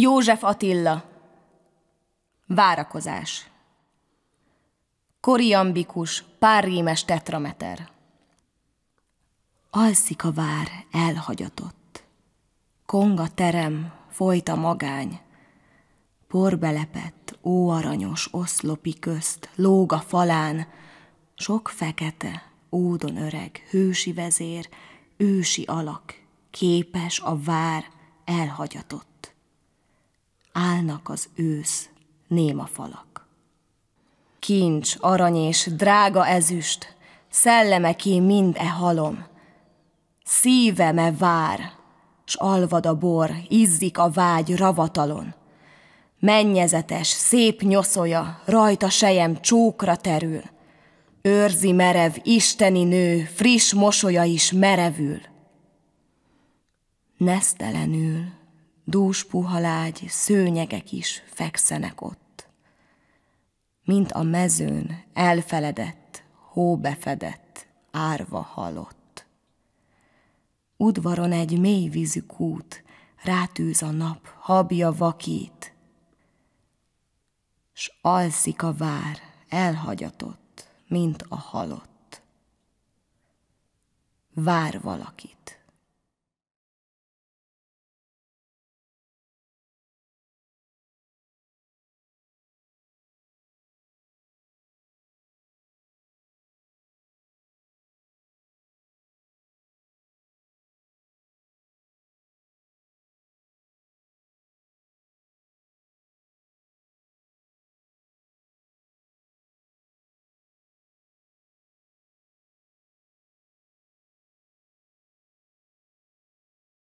József Attila Várakozás Koriambikus, párrímes tetrameter Alszik a vár, elhagyatott. Konga terem, folyt a magány. Porbelepett, óaranyos oszlopi közt, lóg a falán, sok fekete, ódon öreg, hősi vezér, ősi alak, képes a vár, elhagyatott. Állnak az ősz, néma falak. Kincs, arany és drága ezüst, szellemeké mind e halom. Szíveme vár, s alvad a bor, izzik a vágy ravatalon. Mennyezetes, szép nyoszolja, rajta sejem csókra terül. Őrzi merev, isteni nő, friss mosolya is merevül. Nesztelenül, dús puha lágy, szőnyegek is fekszenek ott. Mint a mezőn elfeledett, hóbefedett, árva halott. Udvaron egy mély vízű kút, rátűz a nap, habja vakít, s alszik a vár, elhagyatott, mint a halott. Vár valakit.